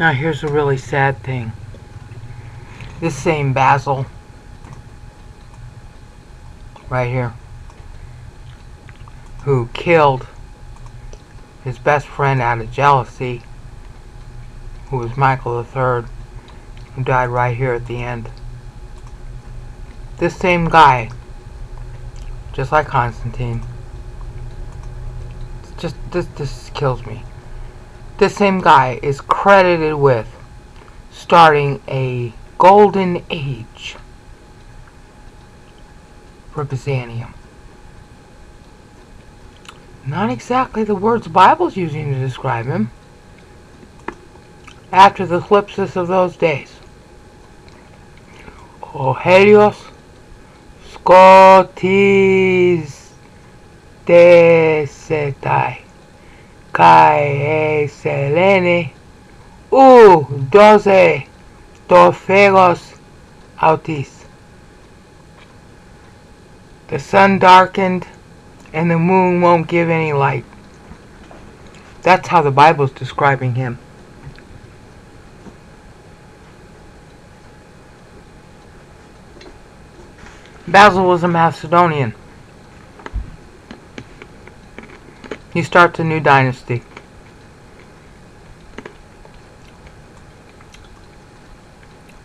Now here's a really sad thing. This same Basil, right here, who killed his best friend out of jealousy, who was Michael III, who died right here at the end. This same guy, just like Constantine, just this this kills me. This same guy is credited with starting a golden age for Byzantium. Not exactly the words Bible's using to describe him. After the eclipses of those days. O Helios Scotis desetai kai selene u doze torfegos autis. The sun darkened and the moon won't give any light. That's how the Bible's describing him. Basil was a Macedonian. He starts a new dynasty.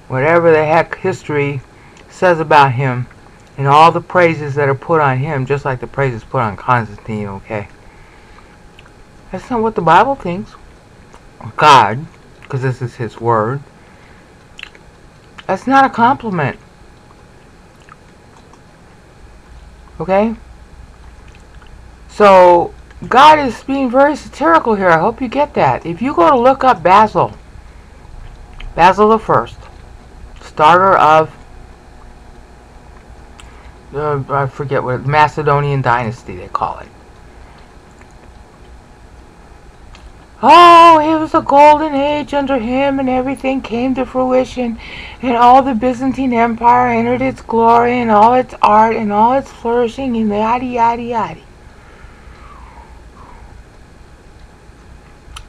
Whatever the heck history says about him, and all the praises that are put on him, just like the praises put on Constantine, okay? That's not what the Bible thinks. God, because this is his word. That's not a compliment. Okay? So, God is being very satirical here. I hope you get that. If you go to look up Basil, Basil the First, starter of, uh, I forget what, Macedonian dynasty they call it. Oh, it was a golden age under him, and everything came to fruition, and all the Byzantine Empire entered its glory, and all its art, and all its flourishing, and yada yada yada.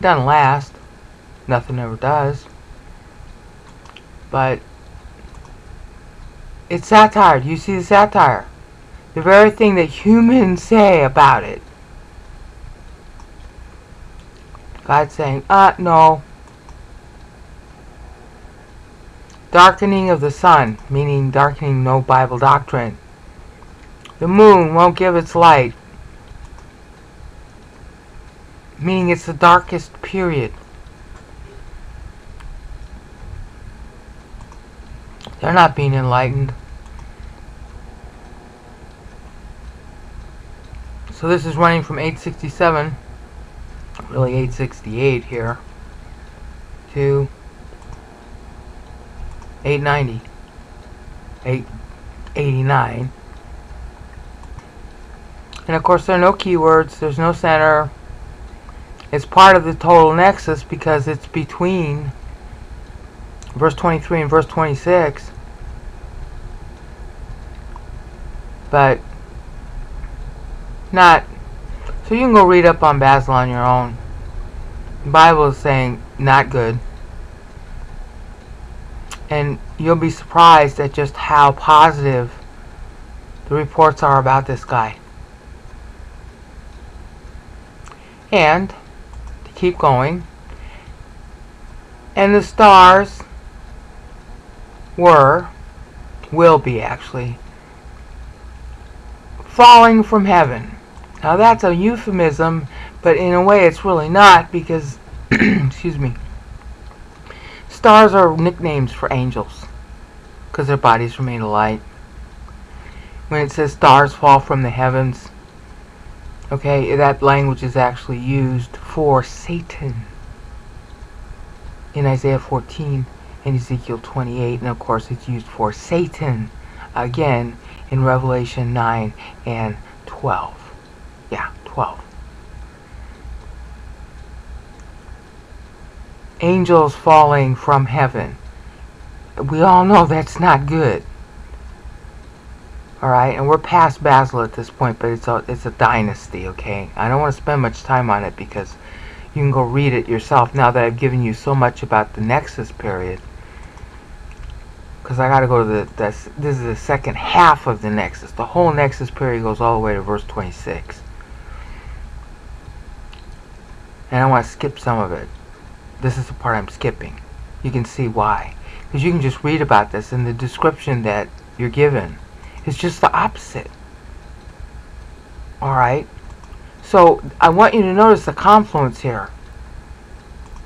Doesn't last. Nothing ever does. But it's satire. You see the satire? The very thing that humans say about it. God saying, uh, no. Darkening of the sun, meaning darkening no Bible doctrine. The moon won't give its light, meaning it's the darkest period. They're not being enlightened. So this is running from 867 really 868 here to 890 889 and of course there are no keywords there's no center it's part of the total nexus because it's between verse 23 and verse 26 but not so you can go read up on Basil on your own. The Bible is saying not good. And you'll be surprised at just how positive the reports are about this guy. And keep going, and the stars were, will be actually, falling from heaven now that's a euphemism, but in a way it's really not because, excuse me, stars are nicknames for angels because their bodies remain light. When it says stars fall from the heavens, okay, that language is actually used for Satan in Isaiah 14 and Ezekiel 28, and of course it's used for Satan again in Revelation 9 and 12. Yeah, 12. Angels falling from heaven. We all know that's not good. Alright, and we're past Basil at this point, but it's a, it's a dynasty, okay? I don't want to spend much time on it because You can go read it yourself now that I've given you so much about the Nexus period. Because I got to go to the, this is the second half of the Nexus. The whole Nexus period goes all the way to verse 26. And I want to skip some of it. This is the part I'm skipping. You can see why. Because you can just read about this in the description that you're given is just the opposite. Alright? So I want you to notice the confluence here.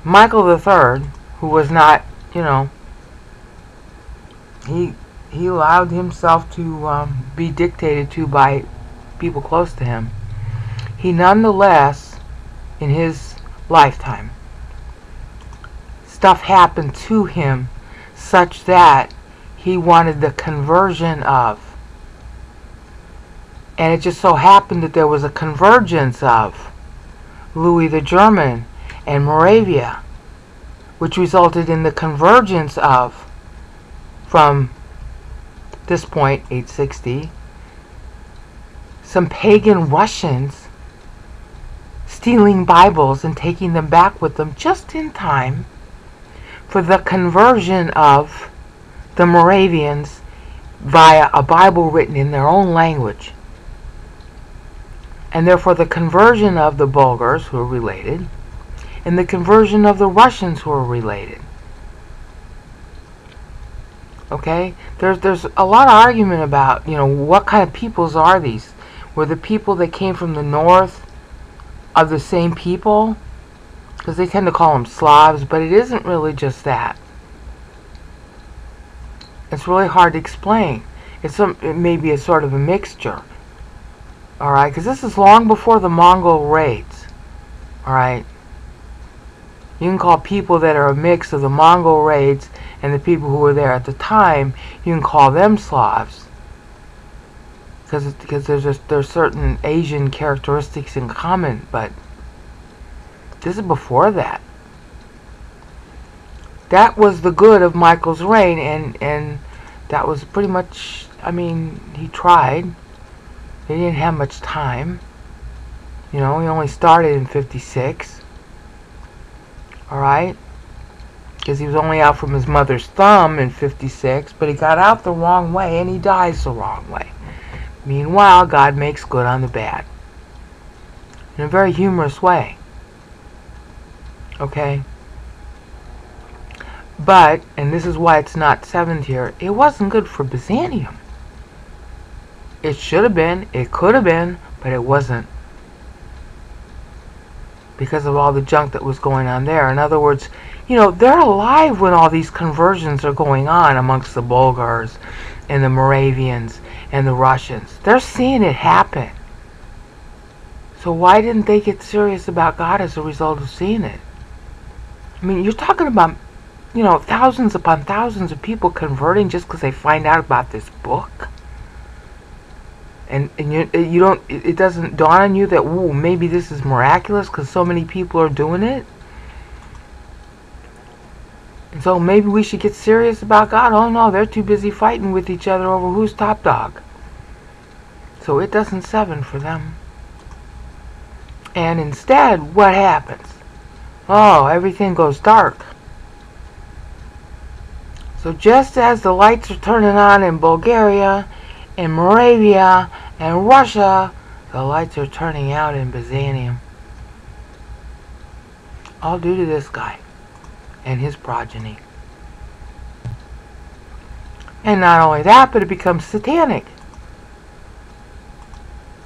Michael III, who was not, you know, he he allowed himself to um, be dictated to by people close to him. He nonetheless, in his lifetime, stuff happened to him such that he wanted the conversion of and it just so happened that there was a convergence of Louis the German and Moravia, which resulted in the convergence of, from this point, 860, some pagan Russians stealing Bibles and taking them back with them just in time for the conversion of the Moravians via a Bible written in their own language and therefore the conversion of the Bulgars, who are related, and the conversion of the Russians, who are related. Okay? There's, there's a lot of argument about, you know, what kind of peoples are these? Were the people that came from the north of the same people? Because they tend to call them Slavs, but it isn't really just that. It's really hard to explain. It's some, it may be a sort of a mixture. Alright, because this is long before the Mongol raids. Alright. You can call people that are a mix of the Mongol raids and the people who were there at the time, you can call them Slavs. Because there's just there's certain Asian characteristics in common, but this is before that. That was the good of Michael's reign, and and that was pretty much. I mean, he tried. He didn't have much time. You know, he only started in 56. Alright? Because he was only out from his mother's thumb in 56, but he got out the wrong way and he dies the wrong way. Meanwhile, God makes good on the bad. In a very humorous way. Okay? But, and this is why it's not 7th here, it wasn't good for Byzantium. It should have been, it could have been, but it wasn't. Because of all the junk that was going on there. In other words, you know, they're alive when all these conversions are going on amongst the Bulgars and the Moravians and the Russians. They're seeing it happen. So why didn't they get serious about God as a result of seeing it? I mean, you're talking about, you know, thousands upon thousands of people converting just because they find out about this book and and you you don't it doesn't dawn on you that ooh maybe this is miraculous because so many people are doing it? And so maybe we should get serious about God. Oh no they're too busy fighting with each other over who's top dog. So it doesn't seven for them. And instead what happens? Oh everything goes dark. So just as the lights are turning on in Bulgaria in Moravia and Russia, the lights are turning out in Byzantium. All due to this guy and his progeny. And not only that, but it becomes satanic.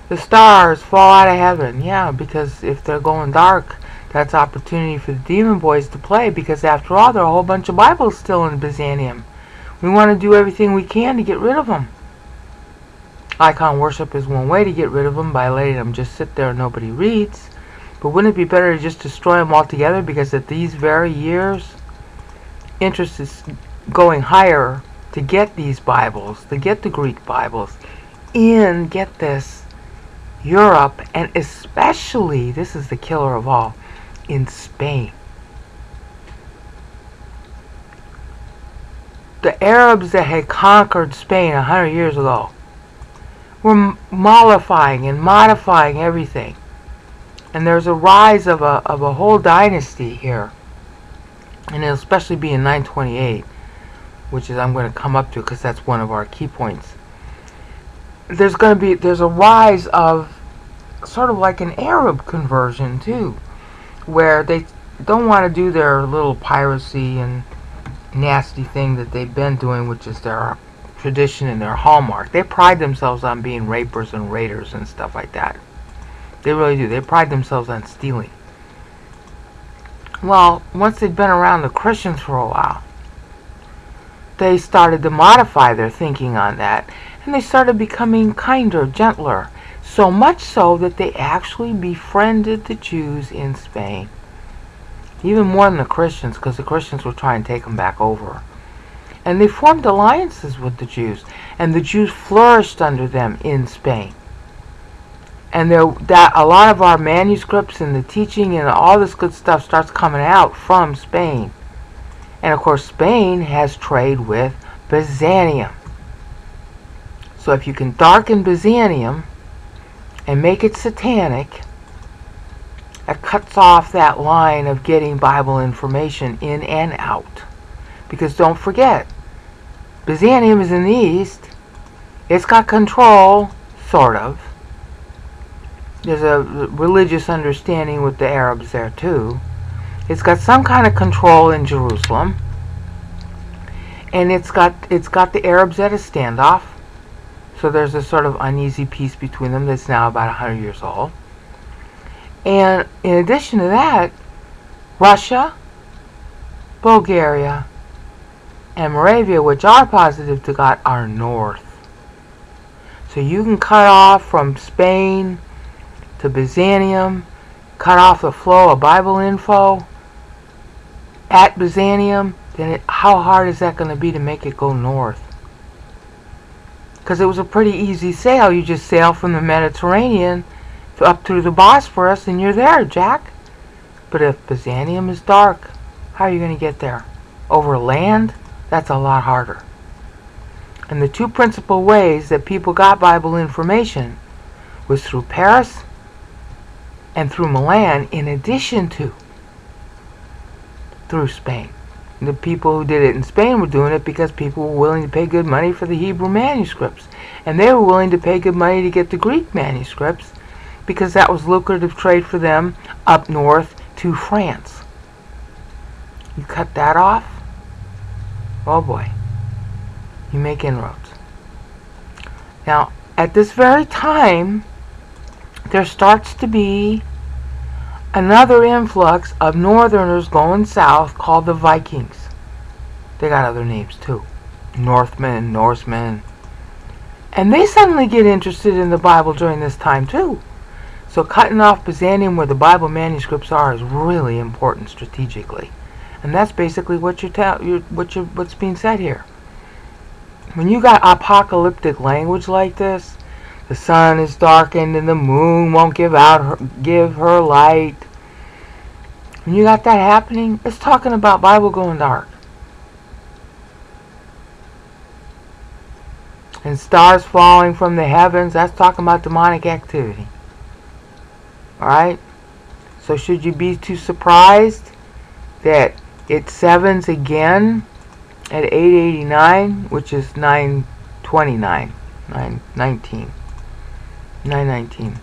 The stars fall out of heaven. Yeah, because if they're going dark, that's opportunity for the demon boys to play because after all, there are a whole bunch of Bibles still in Byzantium. We want to do everything we can to get rid of them. Icon worship is one way to get rid of them by letting them just sit there and nobody reads. But wouldn't it be better to just destroy them altogether? Because at these very years, interest is going higher to get these Bibles, to get the Greek Bibles, in, get this, Europe, and especially, this is the killer of all, in Spain. The Arabs that had conquered Spain a hundred years ago we're mollifying and modifying everything And there's a rise of a, of a whole dynasty here. And it'll especially be in 928, which is I'm going to come up to because that's one of our key points. There's going to be, there's a rise of sort of like an Arab conversion too, where they don't want to do their little piracy and nasty thing that they've been doing, which is their tradition and their hallmark. They pride themselves on being rapers and raiders and stuff like that. They really do. They pride themselves on stealing. Well, once they'd been around the Christians for a while, they started to modify their thinking on that, and they started becoming kinder, gentler, so much so that they actually befriended the Jews in Spain. Even more than the Christians, because the Christians were trying to take them back over. And they formed alliances with the Jews, and the Jews flourished under them in Spain. And there, that a lot of our manuscripts and the teaching and all this good stuff starts coming out from Spain. And of course, Spain has trade with Byzantium. So if you can darken Byzantium, and make it satanic, it cuts off that line of getting Bible information in and out. Because don't forget, Byzantium is in the east. It's got control, sort of. There's a religious understanding with the Arabs there too. It's got some kind of control in Jerusalem. And it's got it's got the Arabs at a standoff so there's a sort of uneasy peace between them that's now about 100 years old. And in addition to that, Russia, Bulgaria, and Moravia, which are positive to God, are north. So you can cut off from Spain to Byzantium, cut off the flow of Bible info at Byzantium, then it, how hard is that going to be to make it go north? because it was a pretty easy sail. You just sail from the Mediterranean up through the Bosphorus and you're there, Jack. But if Byzantium is dark, how are you going to get there? Over land? That's a lot harder. And the two principal ways that people got Bible information was through Paris and through Milan, in addition to through Spain the people who did it in Spain were doing it because people were willing to pay good money for the Hebrew manuscripts. And they were willing to pay good money to get the Greek manuscripts because that was lucrative trade for them up north to France. You cut that off, oh boy, you make inroads. Now, at this very time, there starts to be another influx of northerners going south called the Vikings. They got other names too. Northmen, Norsemen. And they suddenly get interested in the Bible during this time too. So cutting off Byzantium where the Bible manuscripts are is really important strategically. And that's basically what you're, ta- you're what you what's being said here. When you got apocalyptic language like this, the sun is darkened and the moon won't give out her, give her light. When you got that happening, it's talking about Bible going dark. And stars falling from the heavens, that's talking about demonic activity. Alright? So should you be too surprised that it sevens again at 889, which is 929, 919. 919.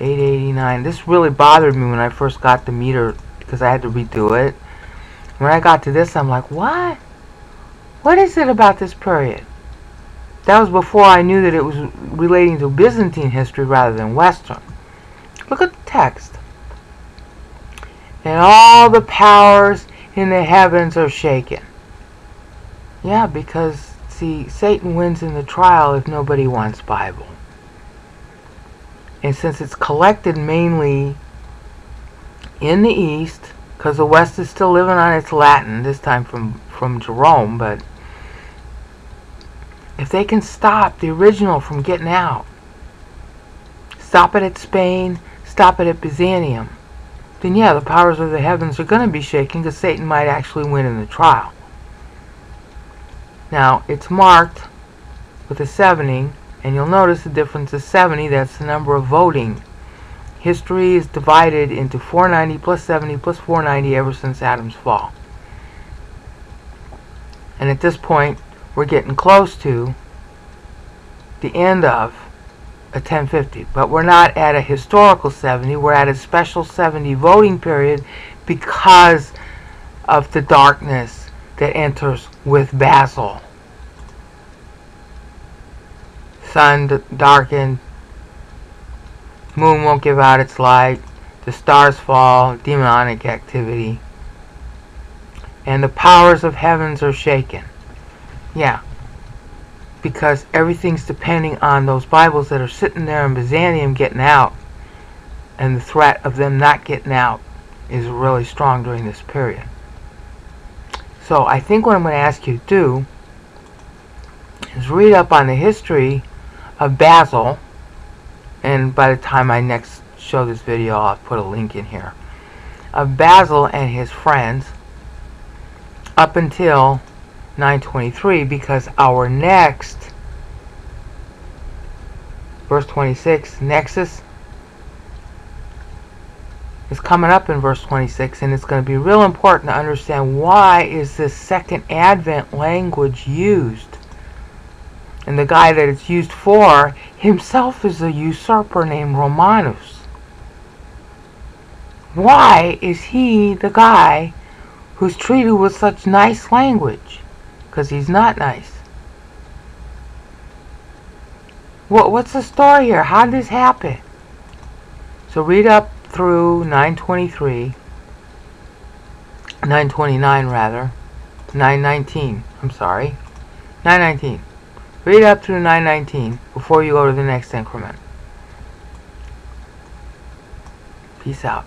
889. This really bothered me when I first got the meter because I had to redo it. When I got to this, I'm like, what? What is it about this period? That was before I knew that it was relating to Byzantine history rather than Western. Look at the text. And all the powers in the heavens are shaken. Yeah, because, see, Satan wins in the trial if nobody wants Bible. And since it's collected mainly in the East, because the West is still living on its Latin, this time from, from Jerome, but if they can stop the original from getting out, stop it at Spain, stop it at Byzantium, then yeah, the powers of the heavens are going to be shaken because Satan might actually win in the trial. Now, it's marked with a 70 and you'll notice the difference is 70, that's the number of voting History is divided into 490 plus 70 plus 490 ever since Adam's fall. And at this point, we're getting close to the end of a 1050. But we're not at a historical 70. We're at a special 70 voting period because of the darkness that enters with Basil. Sun darkened, moon won't give out its light, the stars fall, demonic activity, and the powers of heavens are shaken. Yeah, because everything's depending on those Bibles that are sitting there in Byzantium getting out, and the threat of them not getting out is really strong during this period. So I think what I'm going to ask you to do is read up on the history of Basil, and by the time I next show this video, I'll put a link in here, of Basil and his friends up until 923 because our next verse 26 nexus is coming up in verse 26 and it's going to be real important to understand why is this second advent language used. And the guy that it's used for himself is a usurper named Romanus. Why is he the guy who's treated with such nice language because he's not nice. What, what's the story here? How did this happen? So read up through 923, 929 rather, 919, I'm sorry, 919. Read up through 919 before you go to the next increment. Peace out.